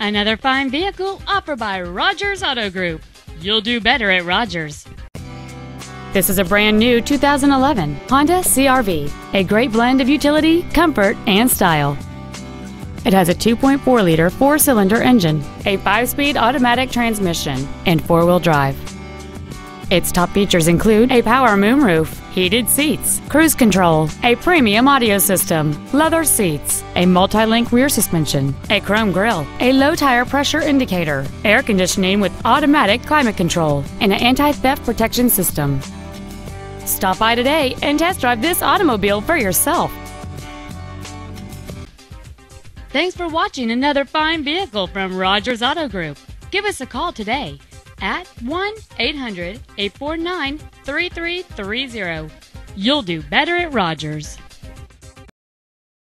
Another fine vehicle offered by Rogers Auto Group. You'll do better at Rogers. This is a brand new 2011 Honda CRV, a great blend of utility, comfort, and style. It has a 2.4 liter four cylinder engine, a 5 speed automatic transmission, and four wheel drive. Its top features include a power moonroof, heated seats, cruise control, a premium audio system, leather seats, a multi-link rear suspension, a chrome grille, a low tire pressure indicator, air conditioning with automatic climate control, and an anti-theft protection system. Stop by today and test drive this automobile for yourself. Thanks for watching another fine vehicle from Rogers Auto Group. Give us a call today at 1 800 849 3330. You'll do better at Rogers.